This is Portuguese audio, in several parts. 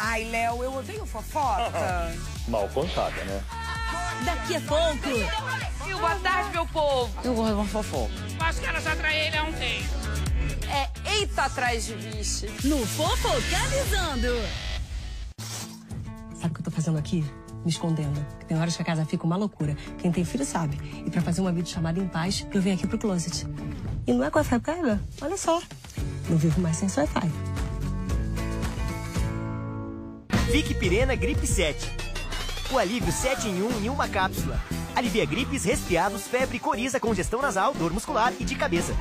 Ai, Léo, eu odeio fofoca. Mal contada, né? Daqui a pouco. Boa tarde, meu povo. Eu gosto de uma fofoca. Acho que ela já traiu ele há um tempo. É, eita atrás de vixe. No Fofocalizando. Sabe o que eu tô fazendo aqui? Me escondendo. Que tem horas que a casa fica uma loucura. Quem tem filho sabe. E pra fazer uma videochamada em paz, eu venho aqui pro closet. E não é com Wi-Fi carga? Olha só. Não vivo mais sem Wi-Fi. Vic Pirena Gripe 7. O alívio 7 em 1 em uma cápsula. Alivia gripes, resfriados, febre, coriza, congestão nasal, dor muscular e de cabeça.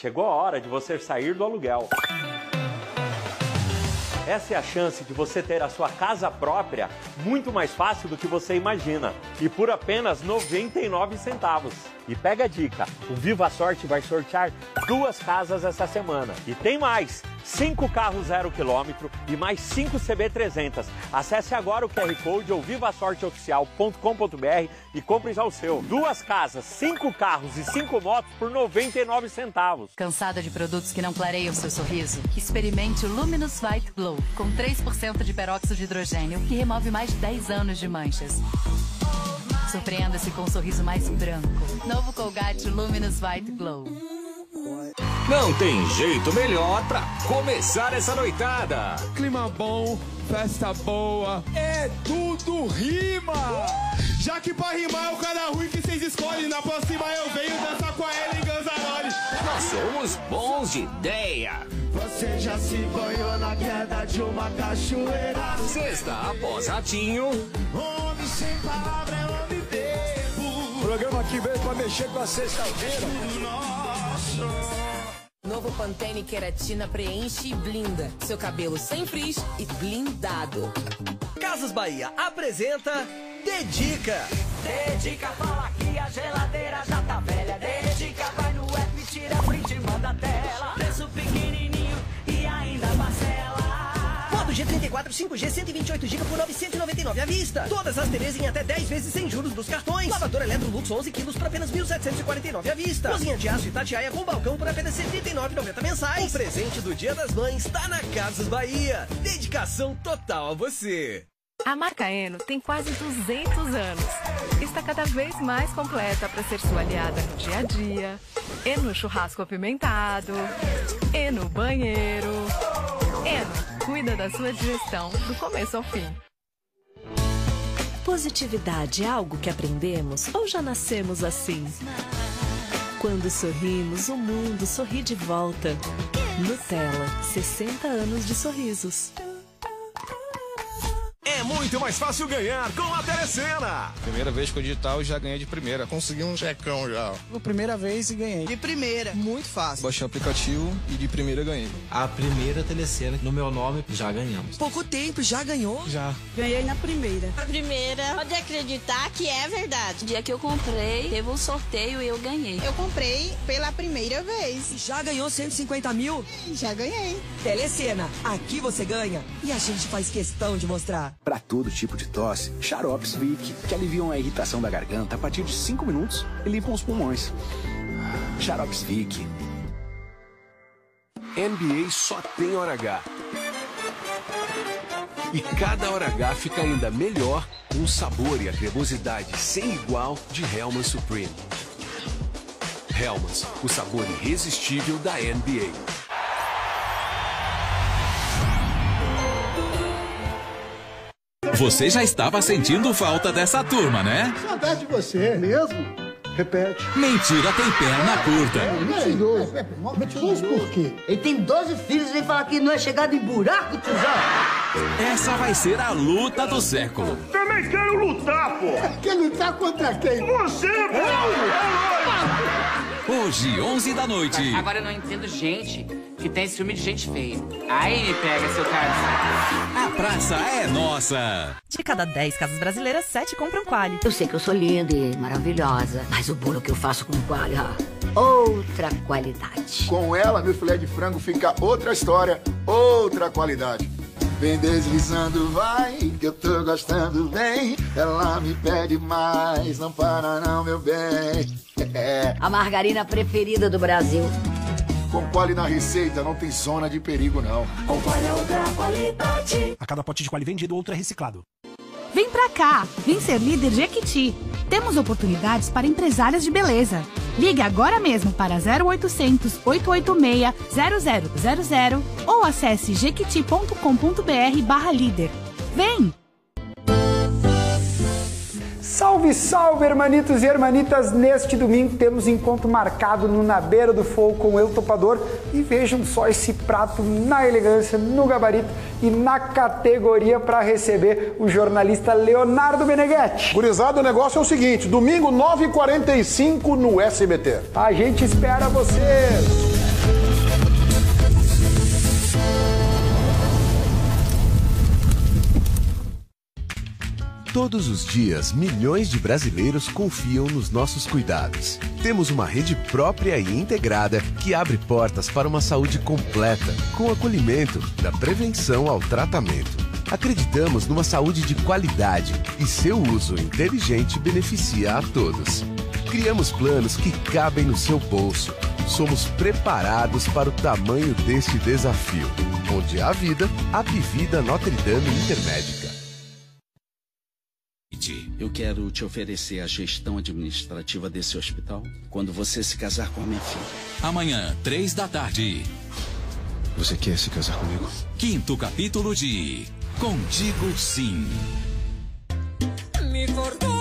Chegou a hora de você sair do aluguel. Essa é a chance de você ter a sua casa própria muito mais fácil do que você imagina e por apenas 99 centavos. E pega a dica, o Viva Sorte vai sortear duas casas essa semana. E tem mais, cinco carros zero quilômetro e mais cinco CB300. Acesse agora o QR Code ou vivasorteoficial.com.br e compre já o seu. Duas casas, cinco carros e cinco motos por 99 centavos. Cansada de produtos que não clareiam seu sorriso? Experimente o Luminous White Glow, com 3% de peróxido de hidrogênio, que remove mais de 10 anos de manchas. Surpreenda-se com um sorriso mais branco. Novo Colgate Luminous White Glow. Não tem jeito melhor pra começar essa noitada. Clima bom, festa boa, é tudo rima! Já que pra rimar é o cara ruim que vocês escolhem, na próxima eu venho dançar com a Ellen Ganzaroli. Nós somos bons de ideia. Você já se banhou na queda de uma cachoeira. Sexta após ratinho. Homem sem palavra é homem bebo. O programa que veio pra mexer com a sexta-feira. Novo Pantene Queratina preenche e blinda. Seu cabelo sem frizz e blindado. Casas Bahia apresenta Dedica. Dedica, G34 5G 128 GB por 999 à vista. Todas as TVs em até 10 vezes sem juros nos cartões. Lavadora Electrolux 11 quilos por apenas 1.749 à vista. Cozinha de aço Itatiaia com balcão por apenas R$ 79,90 mensais. O presente do Dia das Mães tá na Casas Bahia. Dedicação total a você. A marca Eno tem quase 200 anos. Está cada vez mais completa para ser sua aliada no dia a dia. Eno churrasco apimentado. Eno banheiro. Cuida da sua digestão do começo ao fim. Positividade é algo que aprendemos ou já nascemos assim? Quando sorrimos, o mundo sorri de volta. Nutella, 60 anos de sorrisos. É muito mais fácil ganhar com a Telecena. Primeira vez com o digital já ganhei de primeira. Consegui um checão já. Foi primeira vez e ganhei. De primeira. Muito fácil. Baixei o aplicativo e de primeira ganhei. A primeira Telecena, no meu nome, já ganhamos. Pouco tempo, já ganhou? Já. Ganhei na primeira. A primeira, pode acreditar que é verdade. O dia que eu comprei, teve um sorteio e eu ganhei. Eu comprei pela primeira vez. Já ganhou 150 mil? Já ganhei. Telecena, aqui você ganha. E a gente faz questão de mostrar. Para todo tipo de tosse, Xaropes Vic, que aliviam a irritação da garganta a partir de 5 minutos e limpam os pulmões. Xaropes Vic. NBA só tem hora H. E cada hora H fica ainda melhor com o sabor e a cremosidade sem igual de Hellman Supreme. Hellmann's, o sabor irresistível da NBA. Você já estava sentindo falta dessa turma, né? Saudade de você, mesmo? Repete. Mentira tem perna curta. É, mentiroso. Mentiroso por quê? Ele tem 12 filhos e vem falar que não é chegado em buraco, tiozão. Essa vai ser a luta do século. Também quero lutar, pô. Quer lutar contra quem? Você, pô. Hoje, 11 da noite. Agora eu não entendo gente que tem ciúme de gente feia. Aí me pega, seu cara. A praça é nossa. De cada 10 casas brasileiras, 7 compram Quali. Eu sei que eu sou linda e maravilhosa, mas o bolo que eu faço com Quali, ó, outra qualidade. Com ela, meu filé de frango fica outra história, outra qualidade. Vem deslizando, vai, que eu tô gostando bem. Ela me pede mais, não para não, meu bem. A margarina preferida do Brasil. Com Quali na receita não tem zona de perigo, não. Com Quali é outra qualidade. A cada pote de Quali vendido, outro é reciclado. Vem pra cá, vem ser líder Jequiti. Temos oportunidades para empresárias de beleza. Ligue agora mesmo para 0800 886 0000 ou acesse jequiti.com.br barra líder. Vem! Salve, salve, hermanitos e hermanitas! Neste domingo temos encontro marcado no Na Beira do Fogo com o El Topador e vejam só esse prato na elegância, no gabarito e na categoria para receber o jornalista Leonardo Meneghetti. Gurizada, o negócio é o seguinte, domingo 9h45 no SBT. A gente espera vocês! Todos os dias, milhões de brasileiros confiam nos nossos cuidados. Temos uma rede própria e integrada que abre portas para uma saúde completa, com acolhimento, da prevenção ao tratamento. Acreditamos numa saúde de qualidade e seu uso inteligente beneficia a todos. Criamos planos que cabem no seu bolso. Somos preparados para o tamanho deste desafio, onde há vida, há Vivida Notre Dame Intermédica. Eu quero te oferecer a gestão administrativa desse hospital quando você se casar com a minha filha. Amanhã, três da tarde. Você quer se casar comigo? Quinto capítulo de Contigo Sim. Me cortou